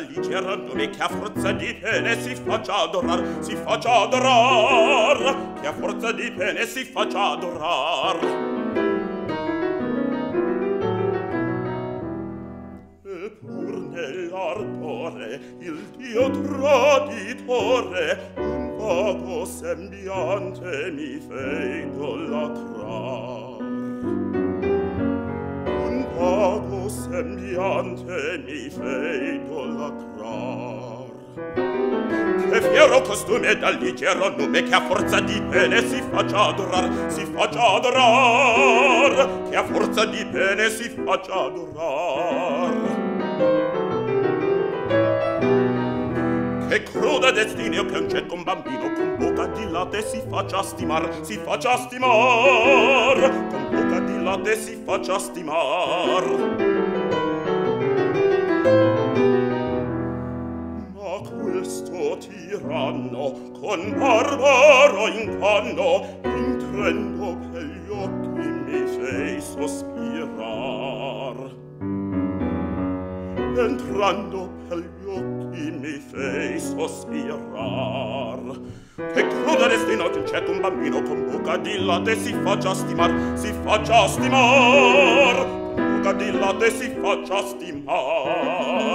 alligerando me che a forza di pene si faccia adorar si faccia adorar. Che a forza di pene si faccia adorar. Eppur nell'ardore il dio traditore un vago sembiante mi fe idolatrar un vago sembiante mi fe E fiero costume dal leggero nome che a forza di pene si faccia adorar, si faccia adorar, che a forza di pene si faccia adorar. Che cruda destinio che un certo un bambino con bocca di latte si faccia stimar, si faccia stimar, con bocca di latte si faccia stimar. tiranno con barbaro inganno intrendo che gli occhi mi fei sospirar. Entrando per gli occhi mi fei sospirar. Che cruda destino c'è un bambino con buca di latte si faccia stimar si faccia stimar. Buca di latte si faccia stimar.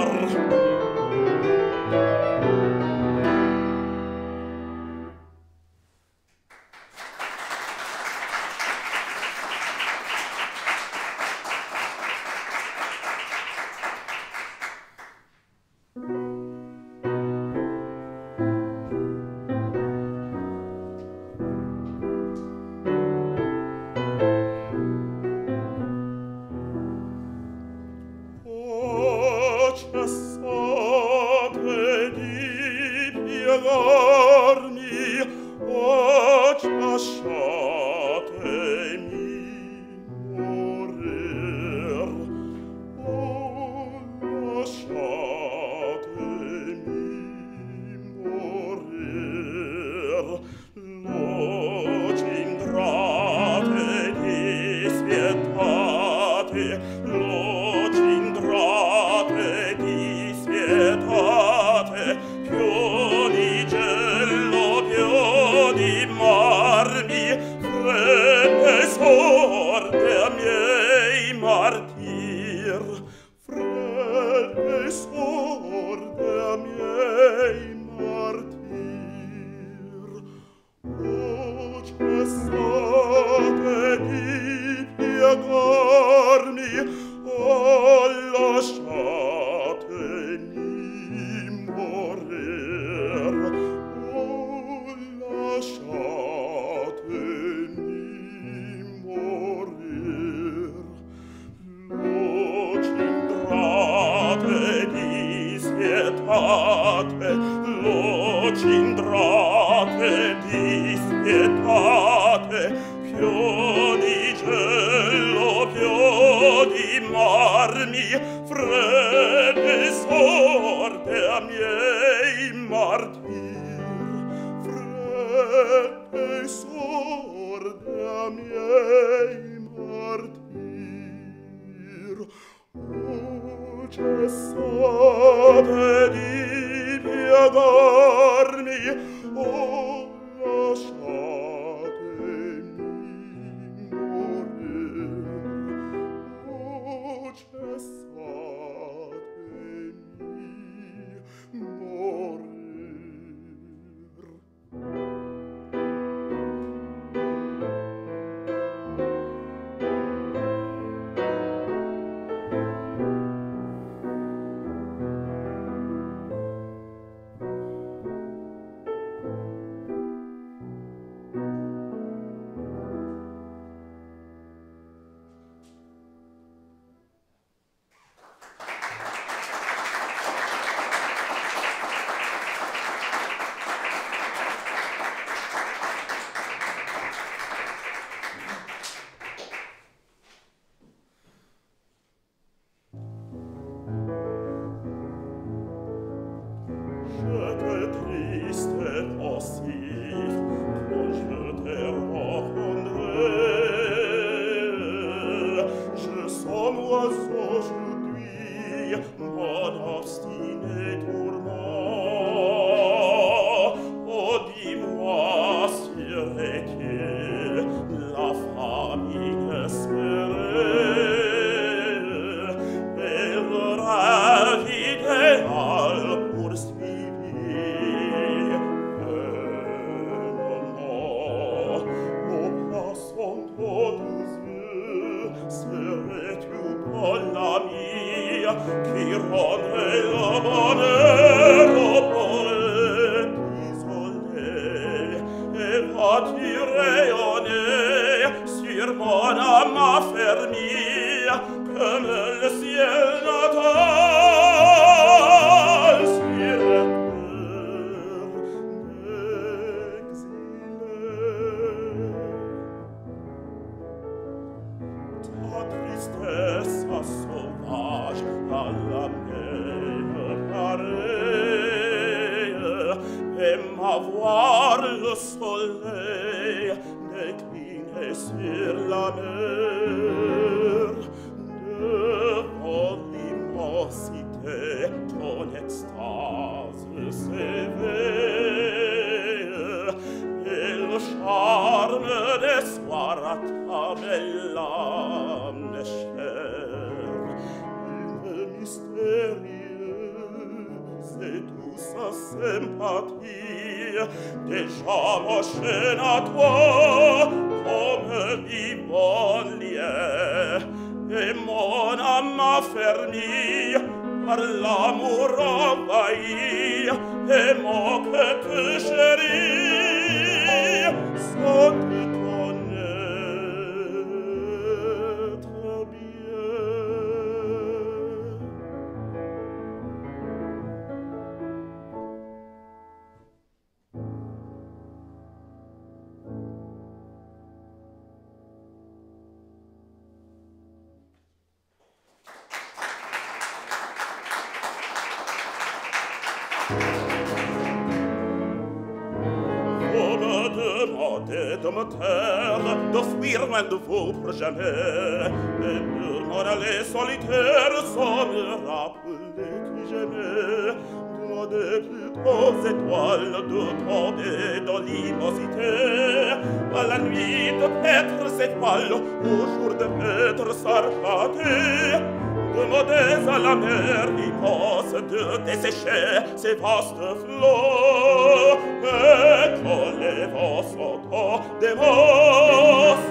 see. sympathie Déjà mochen à toi Comme di bon Et mon âme affermie Par l'amour envahi Et mon que tu chéris jamais Et pour m'en aller solitaire sans me. Rappeler qui j'aimais Donner plutôt aux étoiles de tomber dans l'immensité À la nuit de paître ses voiles, au jour de paître sa rater Demandez à la mer immense de dessécher ses vastes flots Et quand les vents sont en démence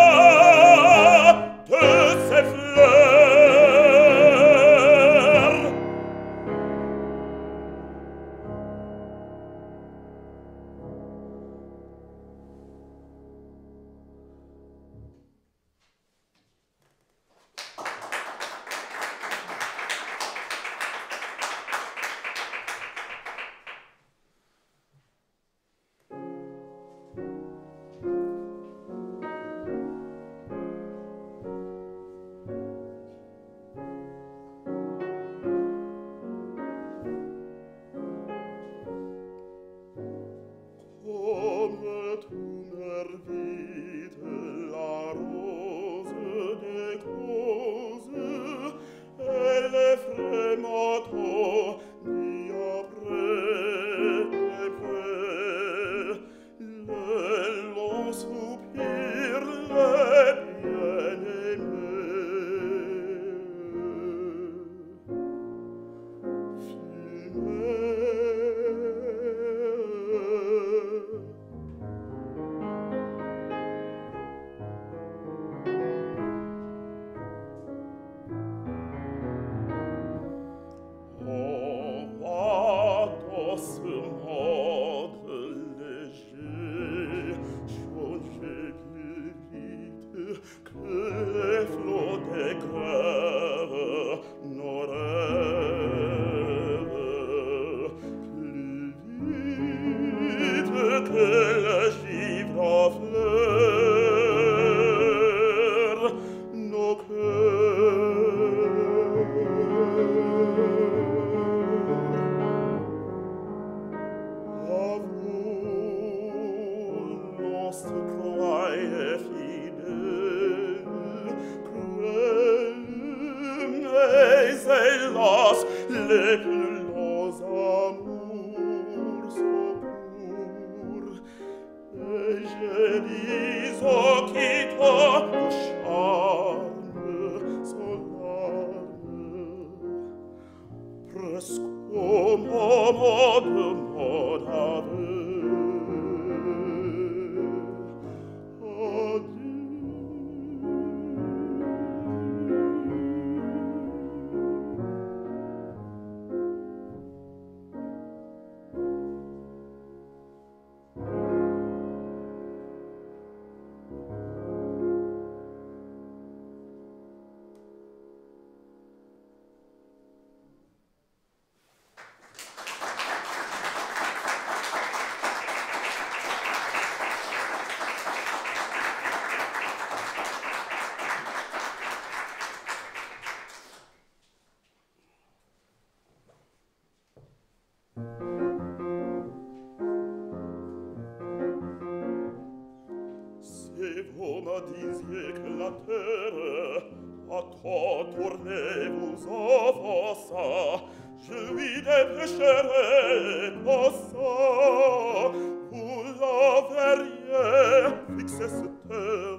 passa, je lui dépêcherai passa, vous la verriez fixer cette terre.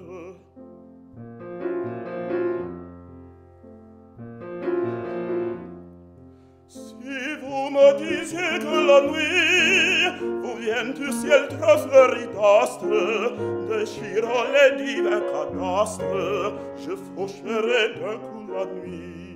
Si vous me disiez que la nuit vous vient du ciel trop fleuri d'astres, déchirant les divins cadastres, je faucherai d'un coup la nuit.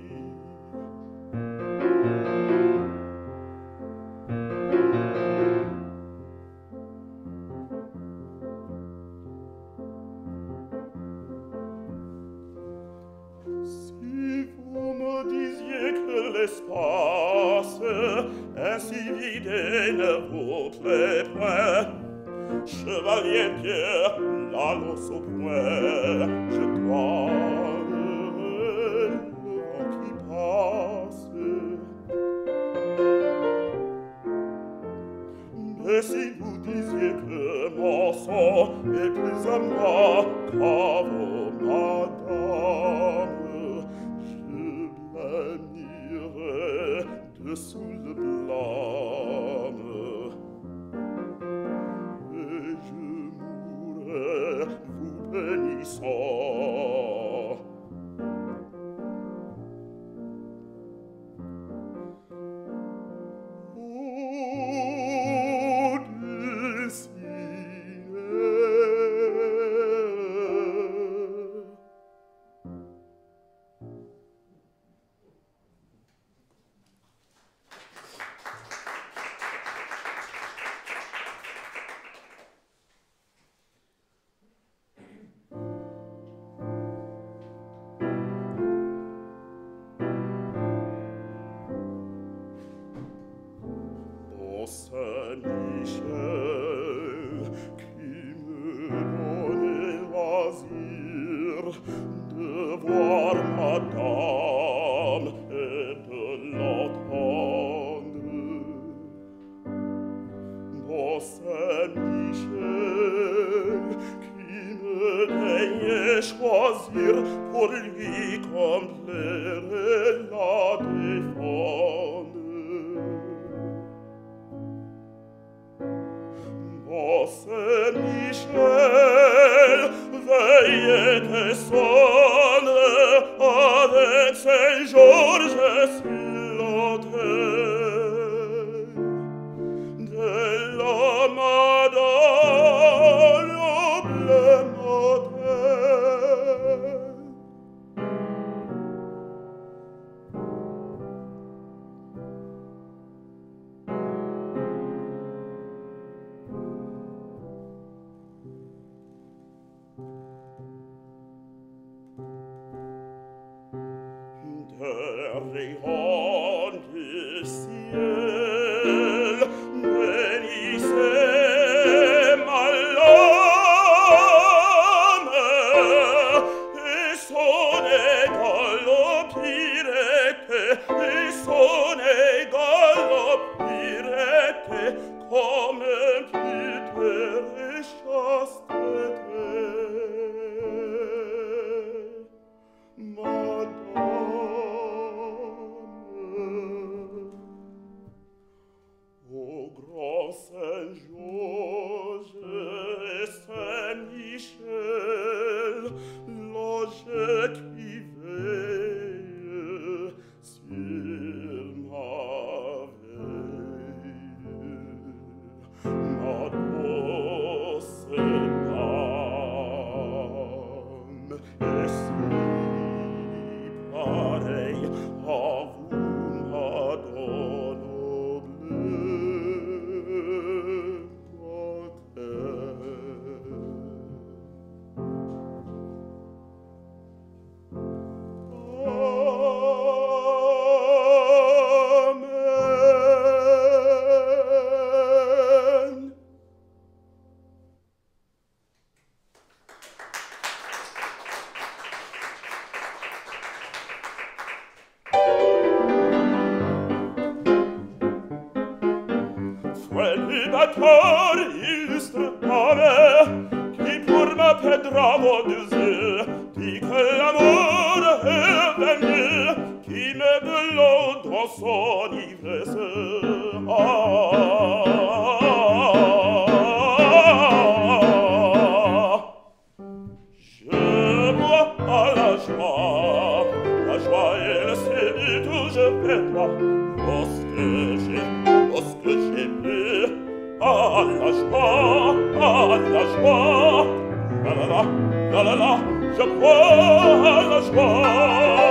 joie, la joie et le ciel où je perdrai. Lorsque j'ai, lorsque j'ai pu, ah la joie, ah la joie, la la la, la la la, je crois à la joie.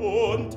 und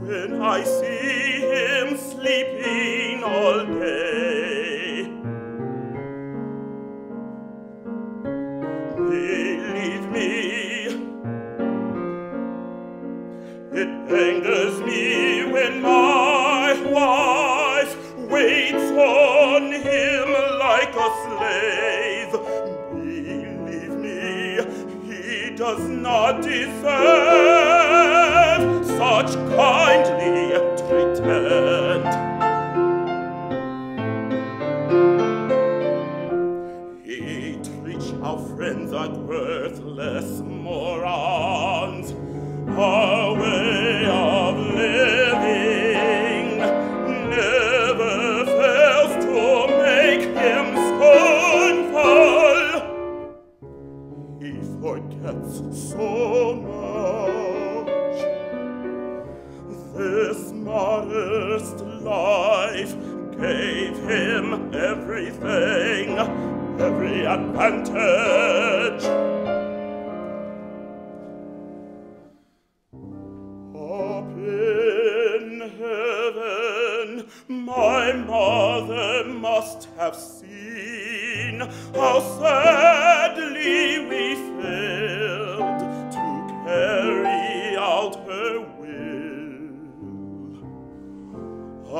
when I see him sleeping.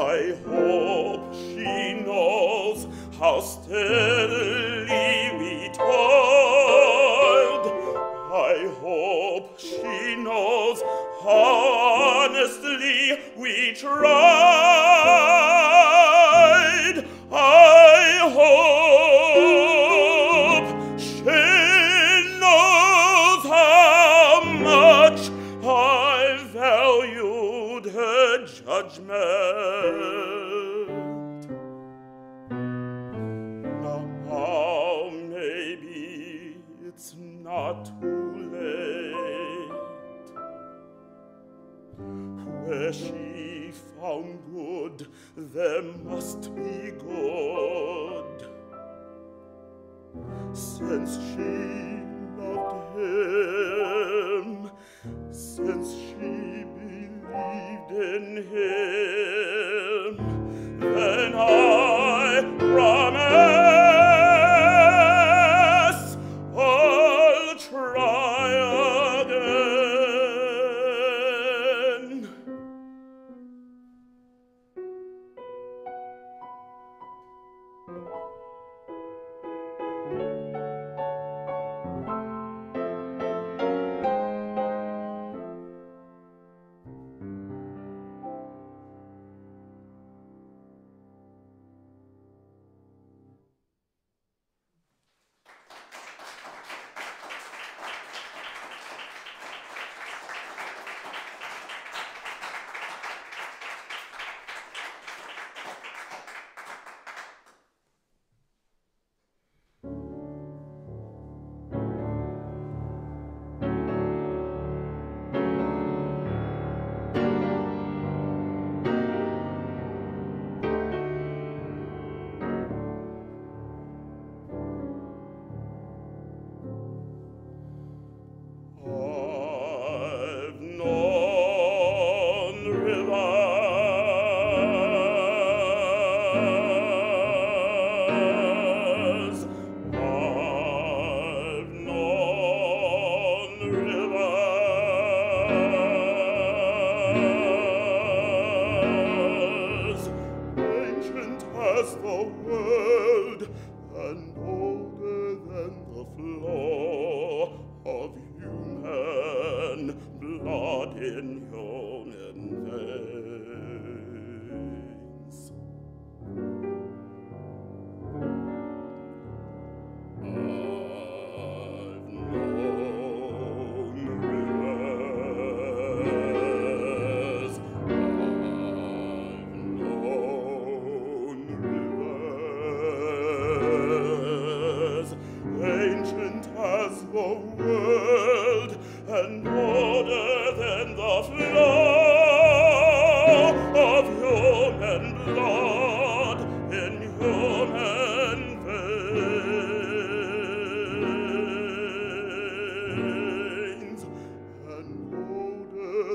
I hope she knows how steadily we toiled. I hope she knows how honestly we tried.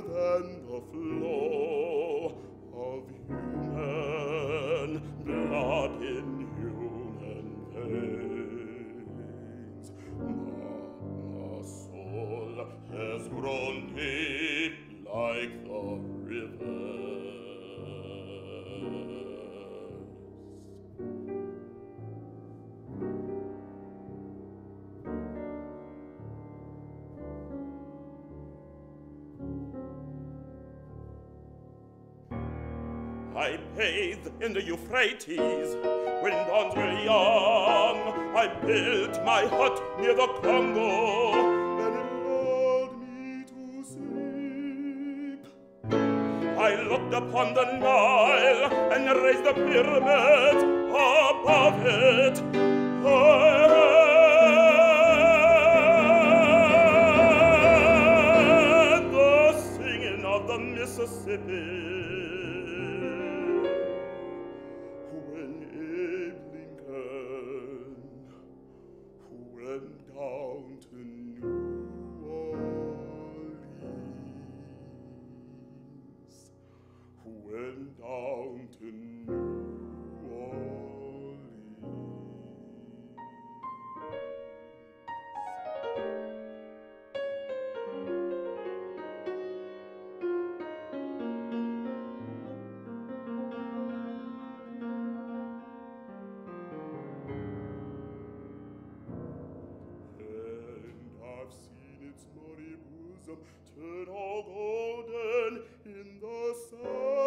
than the floor. in the Euphrates. When dawns were young, I built my hut near the Congo. Then it lulled me to sleep. I looked upon the Nile and raised the pyramid. blossom turn all golden in the sun.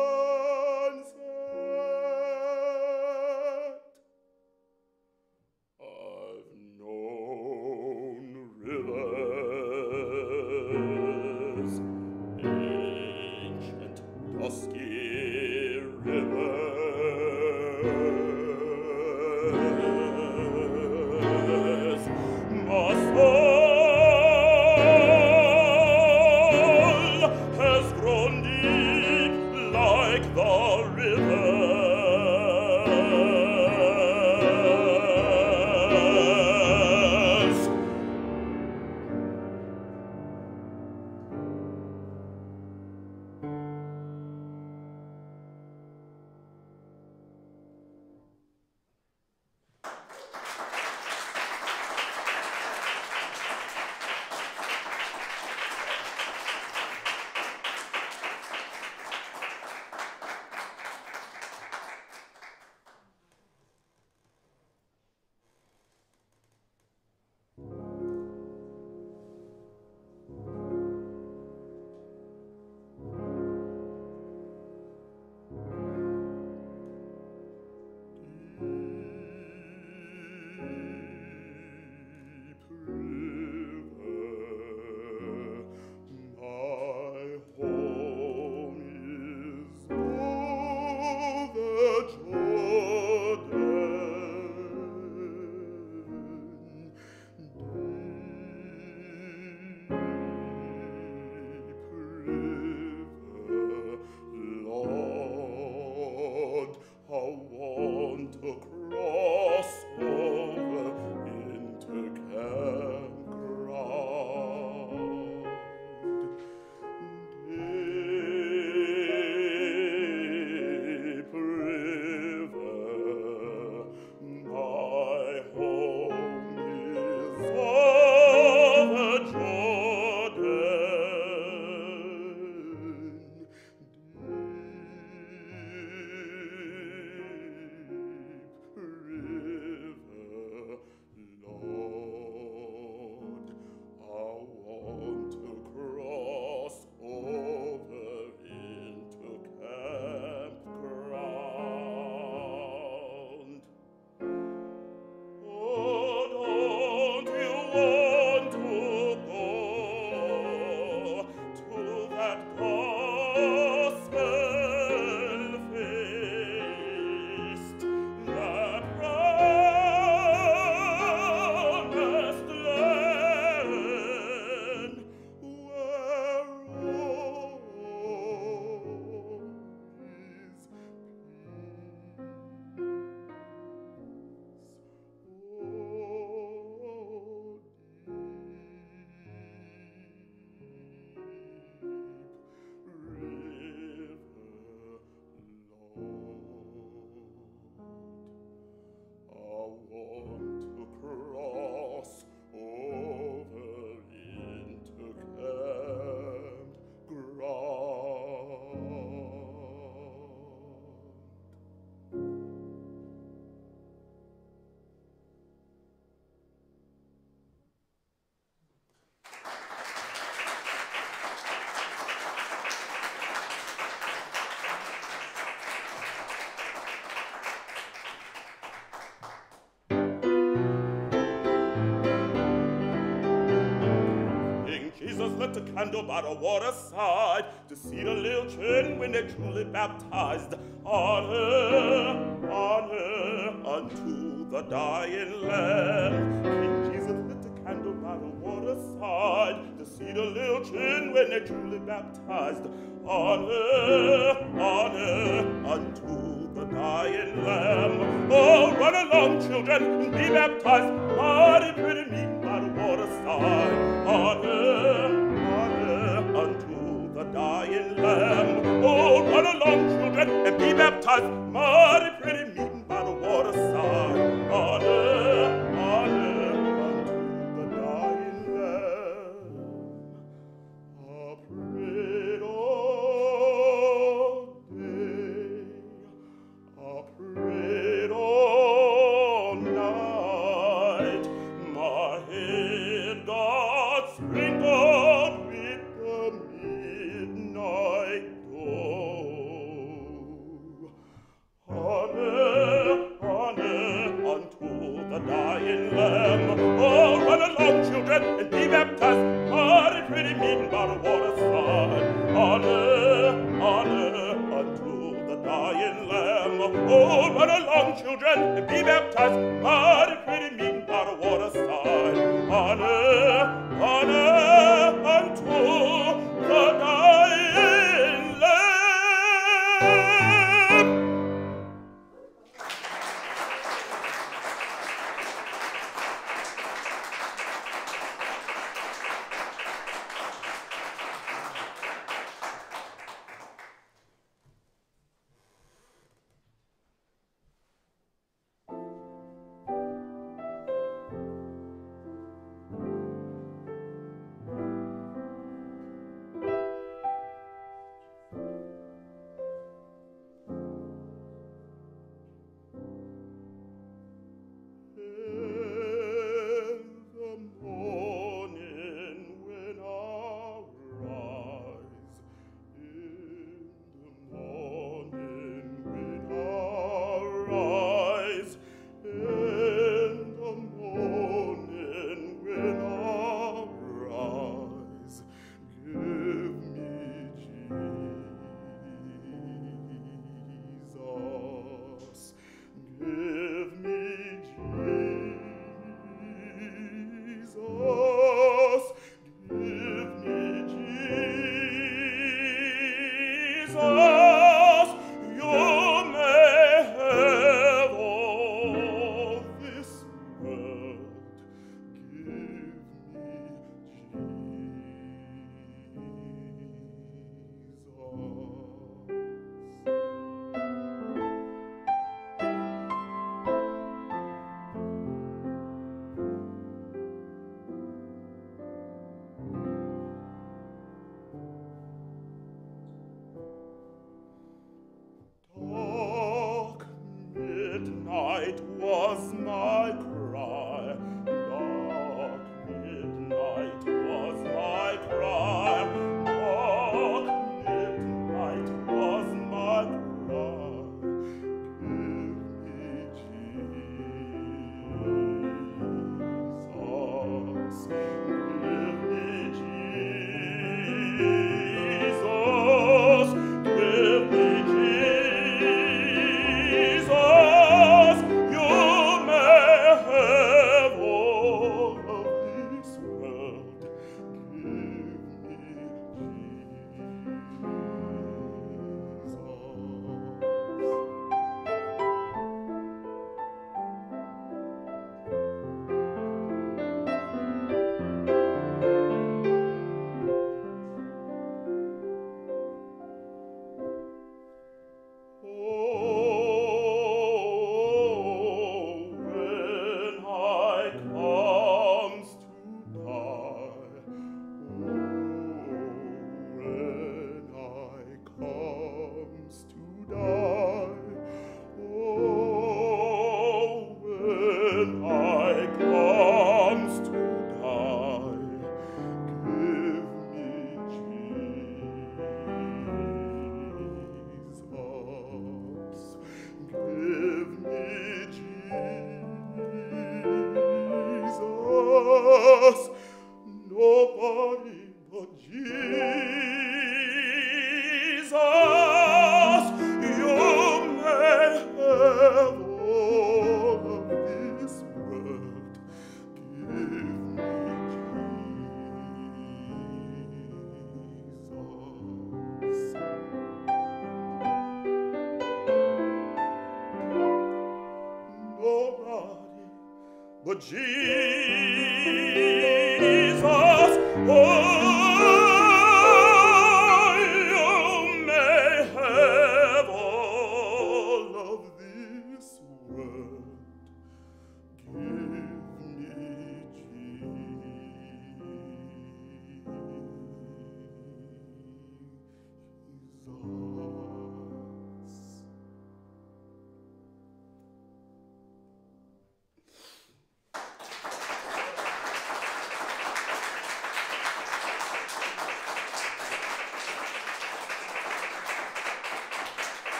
burnt a candle by the waterside to see the little children when they're truly baptized. On her, on her, unto the dying lamb. King Jesus lit a candle by the waterside to see the little children when they're truly baptized. On her, Oh, All run along, children, and be baptized.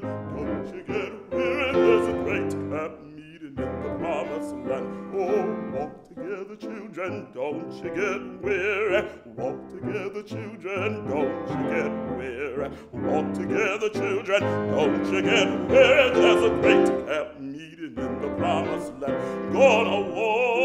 Don't you get weary? There's a great camp meeting in the promised land. Oh, walk together, children, don't you get weary? Walk together, children, don't you get weary? Walk together, children, don't you get weary? There's a great camp meeting in the promised land. Gonna walk.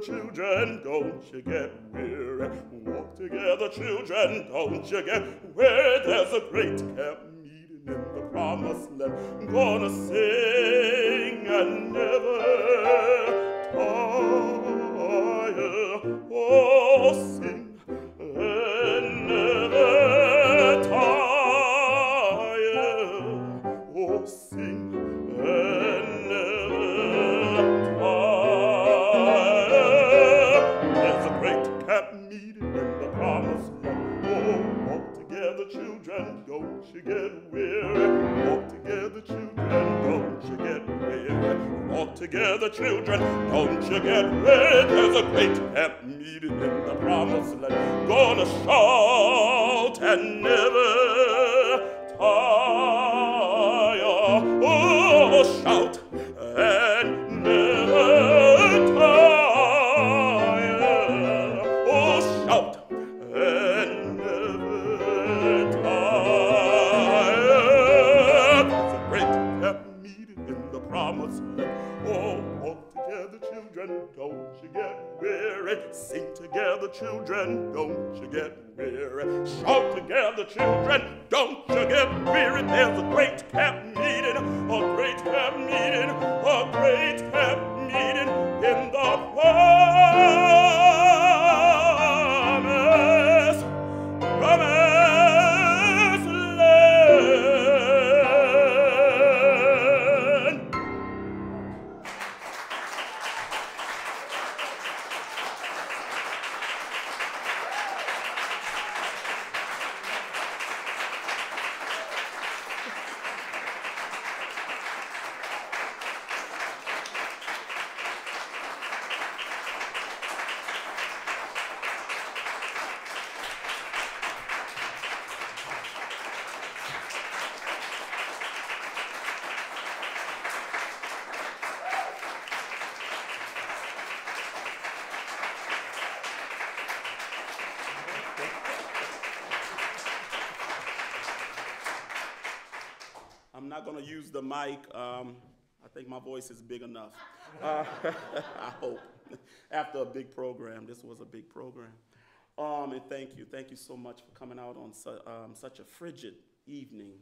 children, don't you get weary. Walk together, children, don't you get where There's a great camp meeting in the promised land. Gonna sing and never tire. Oh, sing and never Sing together, children, don't you get weary. Shout together, children, don't you get weary. There's a great camp meeting, a great camp meeting, a great camp meeting in the promise. to use the mic. Um, I think my voice is big enough. Uh, I hope. After a big program, this was a big program. Um, and thank you. Thank you so much for coming out on su um, such a frigid evening.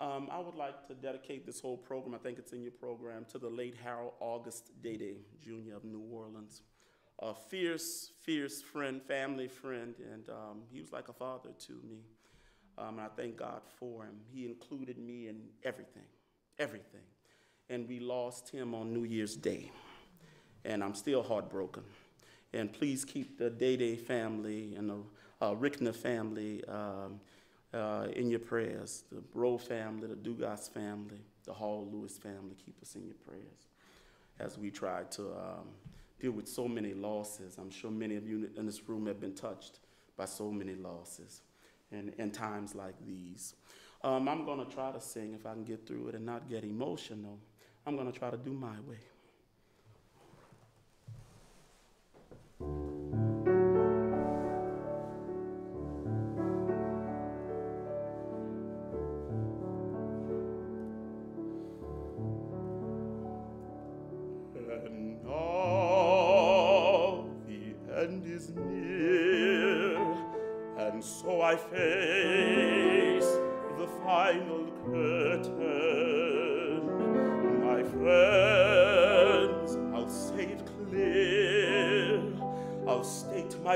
Um, I would like to dedicate this whole program, I think it's in your program, to the late Harold August Dede, Jr. of New Orleans. A fierce, fierce friend, family friend, and um, he was like a father to me. Um, and I thank God for him. He included me in everything, everything. And we lost him on New Year's Day. And I'm still heartbroken. And please keep the Dede family and the uh, Rickner family um, uh, in your prayers. The Rowe family, the Dugas family, the Hall Lewis family, keep us in your prayers as we try to um, deal with so many losses. I'm sure many of you in this room have been touched by so many losses in, in times like these. Um, I'm going to try to sing if I can get through it and not get emotional. I'm going to try to do my way.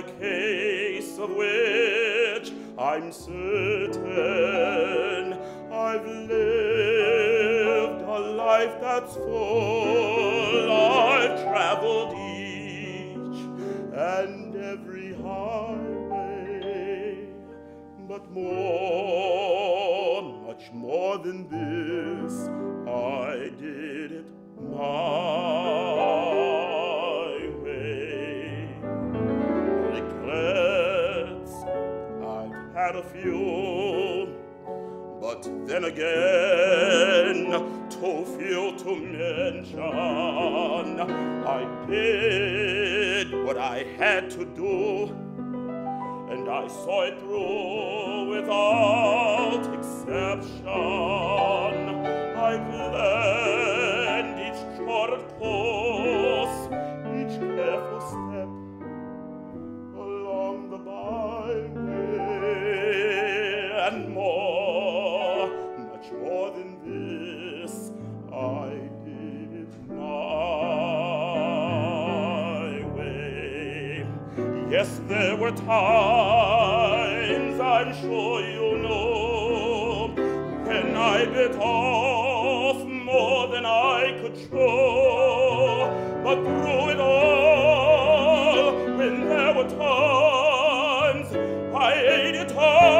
My case of which I'm certain. I've lived a life that's full. had to do, and I saw it time sein show you know when I bit off more than I could show. But through it all when there were times I ate it all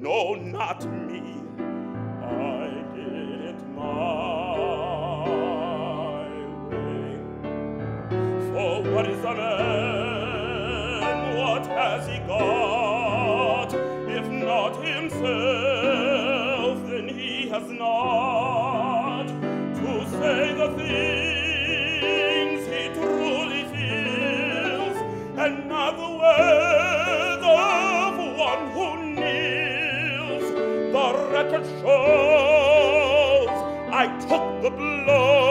no, not me. I did it my way. For what is a man? What has he got? Lord.